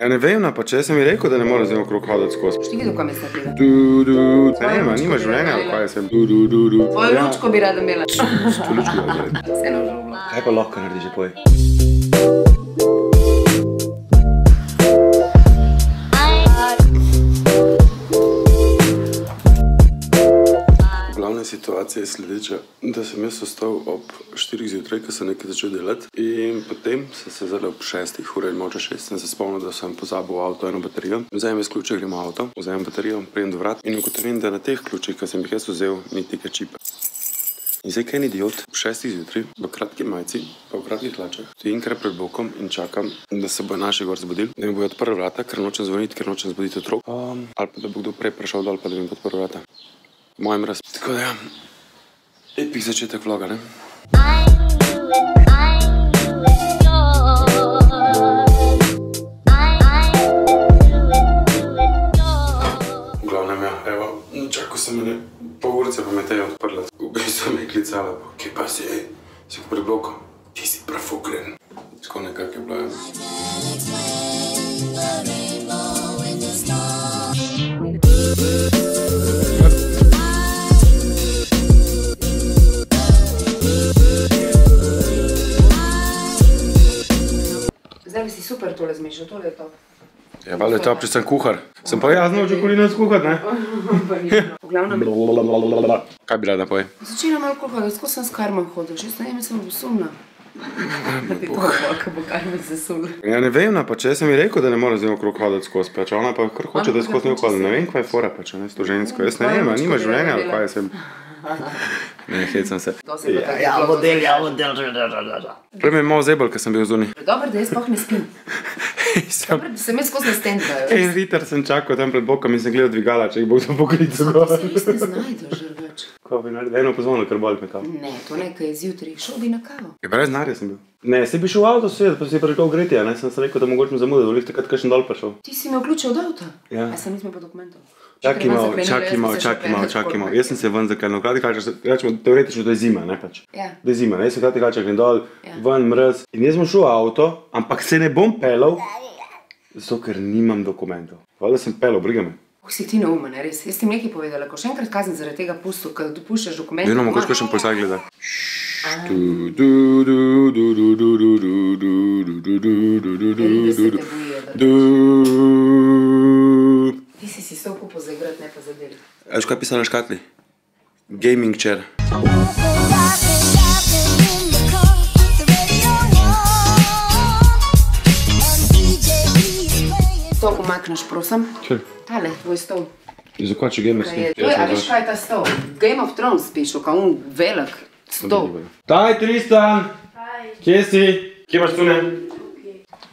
Ja ne vem, no, pa če sem ji rekel, da ne morem z njo okrog hoditi skozi. Ti videl, kam je snapila? Du, du, ne vem, nima življenja, ali kaj sem. Du, du, du, du. Tvojo Ja, lučko bi rada imela. to lučko bi rada imela. Vseeno žubla. Kaj pa lahko naredi že poj? Situacija je sledeča, da sem jaz ostal ob 4 zjutraj, ko sem nekaj začel delati in potem sem se zdaj ob 6 ura in moče 6 sem se spomnil, da sem pozabil v avto eno baterijo. Vzamem jaz ključe, grem v avto, vzamem baterijo, pridem do vrat in ugotovim, da na teh ključih, ki sem jih jaz vzel, ni tega čipa. In zdaj, kaj je idiot, ob šestih zjutraj, v kratki majici, pa v kratkih hlačah, stojim kar pred blokom in čakam, da se bo naši gor zbudili, da mi bojo odprli vrata, ker nočem zvoniti, ker nočem zbuditi otrok, um, ali pa da bo kdo prej prišel dol, pa da mi odprl vrata. Mojem raz. Tako da, ja, epik začetek vloga, ne? V glavnem, ja, evo, čakal sem ene pol urice, pa me te je odprla. V bistvu me je klicala, pa, kje pa si, ej, si pred blokom, ti si prafukren. Tako nekako je bilo, ja. Zdaj je to. Ja, valjda je to, če sem kuhar. Sem pa jaz naučil kulino skuhati, ne? V glavnem, Kaj bi rada poje? začela malo kuhati, tako sem s karmom hodil, že sem. Da bo karmen sesul. Ja, ne vem, no, pa če sem ji rekel, da ne morem z njo okrog hoditi skozi, pač ona pa kar hoče, da skozi njo hodim. Ne vem, kaj je fora, pač ne, s to žensko. Jaz ne vem, nima življenja, ali kaj sem. Ne, hecam se. To se je Ja, model, ja, model. Prej me je malo zebal, ker sem bil zunaj. Dobro, da jaz sploh ne spim. Sem Dobro, da se me skozi nastendajo. En liter sem čakal tam pred bokom in sem gledal dvigala, če jih bo kdo. Se res ne znajdeš, že več. Ko bi naredil eno pozvonil, ker boli me kam. Ne, to ne, kaj je zjutraj, šel bi na kavo. Je brez narja sem bil. Ne, si bi šel v avto svet, pa si je prišel greti, a ne, sem se rekel, da mogoče mi zamuda, da bi takrat kakšen dol prišel. Ti si me vključil od avta? Ja. A sem nisem pa dokumentov. Čakaj malo, čakaj malo, čakaj malo, čakaj malo. Jaz sem se ven zaklenil, krati kačer, rečemo teoretično, da je zima, ne pač. Ja. Da je zima, ne, se krati kačer grem dol, Ja. ven mrz. In jaz bom šel v avto, ampak se ne bom pelal, zato ker nimam dokumentov. Hvala, da sem pelal, briga me. Kako si ti neumen, res? Jaz ti nekaj povedala, ko še enkrat kazen zaradi tega pustil, ker dopuščaš dokumente. Vedno mogoče doma. kakšen policaj gleda. Du, du, du, du, Veš, kaj je pisalo na škatli? Gaming chair. To umakneš, prosim. Če? Tale, tvoj stol. Zakaj če gamer Kaj je, to je, a veš, kaj je ta stol? Game of Thrones pišu, kao un velik stol. Daj, Tristan! Kje si? Kje imaš tune?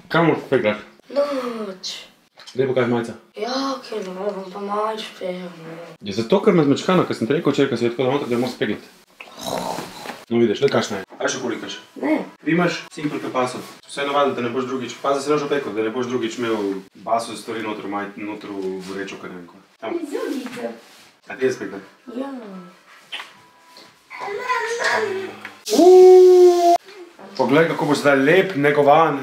Kam moraš pegrat? Noč. Daj pokaž majca. Ja, ker ne moram pa mač pevno. Je zato, ker me zmečkano, ker sem ti rekel včeraj, ko si je tako da noter, da moraš pegati. No vidiš, le kašna je. Aj še kolikaš. Ne. Ti imaš simpel kapaso. Vse navadi, da ne boš drugič, pazi se nožo peko, da ne boš drugič imel baso z stvari noter, v maj- noter v vrečo, kar ne vem. kaj. Tam. Izvolite. A ti je spekne? Ja. Poglej, kako boš zdaj lep, negovan.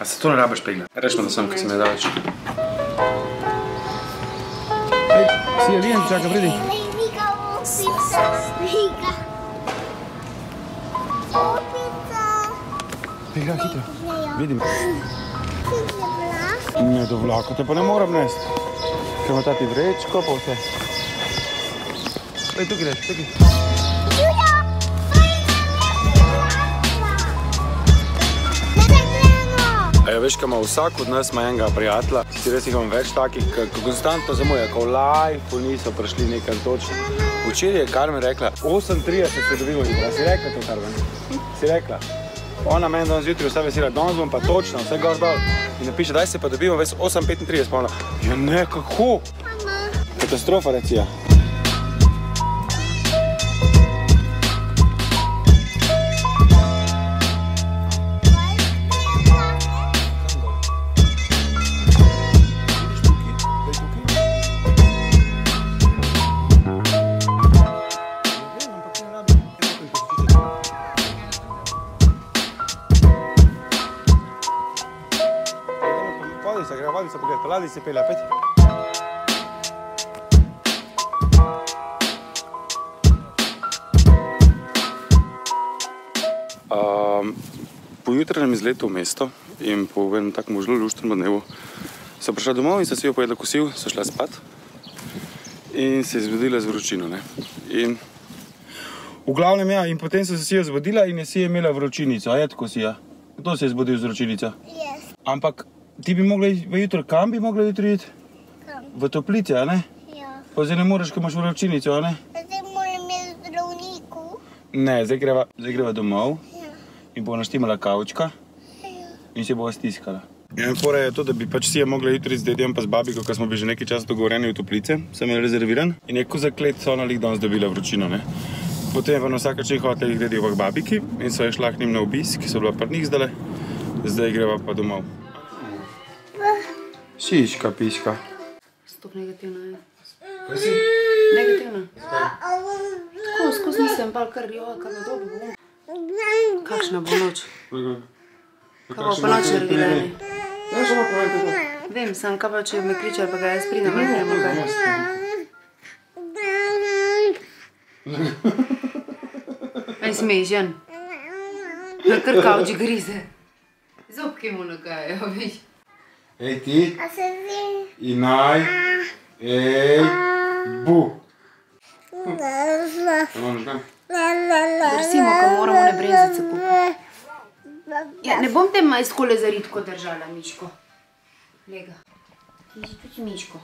A se to ne rabiš pegle? Rečemo, da sem, ker sem je daleč. Ej, si je lijen, čakaj, pridi. Pega, hitro. Vidim. Ne, do vlaka te pa ne moram nesti. Ker ima tati vrečko, pa vse. Ej, tukaj greš, tukaj. Ja, veš, kaj ima vsak od nas enega prijatelja, si res imam več takih, ki konstantno zamujajo, ko v life niso prišli nekam točno. Včeraj je Karmen rekla, 8.30 se dobimo jutra, si rekla to, Karmen? Si rekla? Ona meni danes zjutraj vse vesela, danes bom pa točno, vse gor dol. In napiše, daj se pa dobimo ves 8.35, pa ona, ja ne, kako? Katastrofa, reci ja. Vodi se, gre, vodi se, pogled, peladi se pelja, peti. Um, po jutranjem izletu v mesto in po enem takem zelo luštnem dnevu sem prišla domov in sem si jo pojedla kosil, sem šla spat in se je zgodila z vročino. Ne? In V glavnem ja, in potem so se si jo zbudila in je si imela vročinico, a je tako si ja. Kdo se je zbudil z vročinico? Jaz, Ampak ti bi mogla iti v jutro, kam bi mogla jutri iti? kam? V toplice, a ne? Ja. Pa zdaj ne moreš, ker imaš vročinico, a ne? Zdaj moram k zdravniku. Ne, zdaj greva, zdaj greva domov Ja. in bo naštimala kavčka Ja. in se bo stiskala. Ja, fora je to, da bi pač si je mogla jutri z dedjem pa z babiko, ker smo bili že nekaj časa dogovorjeni v toplice, sem jo rezerviran in je ko zaklet so ona lik danes dobila vročino, ne. Potem je pa na vsak način hotela iti dedju k babiki in so šla k njim na obisk, ki so bila pri njih zdale, zdaj greva pa domov. Šiška, piška. Stop negativna je. Kaj si? Negativna. Tako, skozi nisem, pa kar, jo, kaj bo dobro bo. Kakšna bo noč? Kaj bo pa noč naredila? ne? Vem, sem kaj pa če me kliče, pa ga jaz pridem, ne gremo kaj. Aj smežen. Na kar kavči grize. Zobki mu nagajajo, veš. Ej ti, A se zdi? in naj, ej, bu. La, la, la, la, la, Drsimo, ko moramo ne brezice kupiti. Ja, ne bom te majskole za ritko držala, Miško. Lega. Ti si tudi Miško.